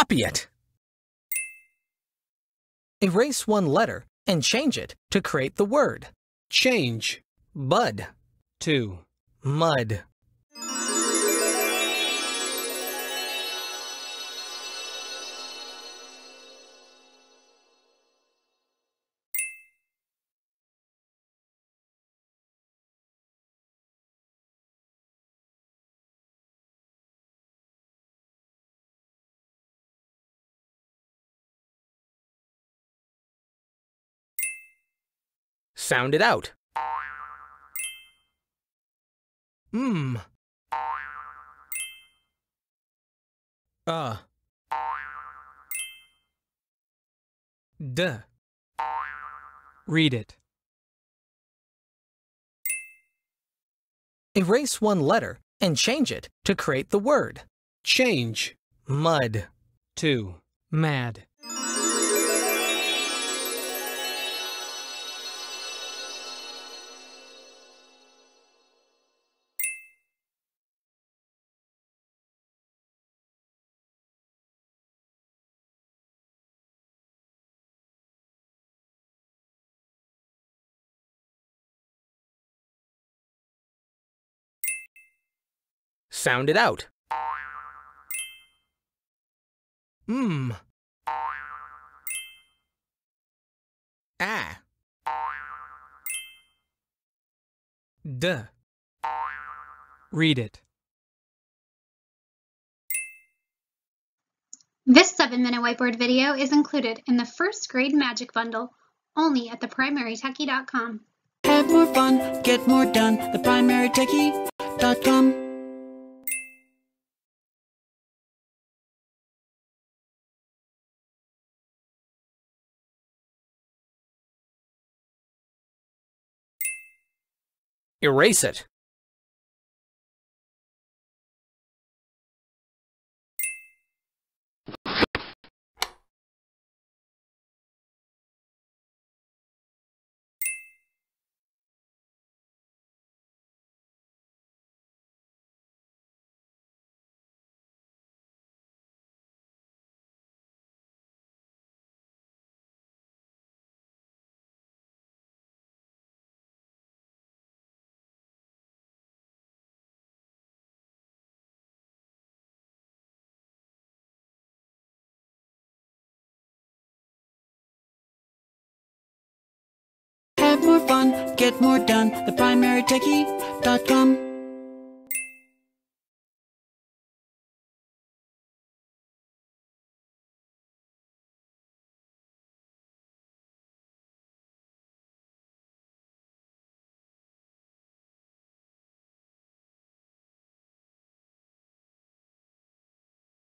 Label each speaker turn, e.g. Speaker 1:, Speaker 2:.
Speaker 1: Copy it. Erase one letter and change it to create the word
Speaker 2: Change.
Speaker 1: bud,
Speaker 2: To.
Speaker 1: mud. Sound it out. Mmm. Uh. D.
Speaker 2: Read it.
Speaker 1: Erase one letter and change it to create the word
Speaker 2: Change.
Speaker 1: mud.
Speaker 2: To. Mad.
Speaker 1: Sound it out. Mmm. Ah. D.
Speaker 2: Read it.
Speaker 3: This 7-minute whiteboard video is included in the first grade magic bundle, only at theprimarytechie.com.
Speaker 4: Have more fun, get more done. ThePrimaryTechie.com.
Speaker 1: Erase it.
Speaker 4: More fun, get more done. The ThePrimaryTechie.com.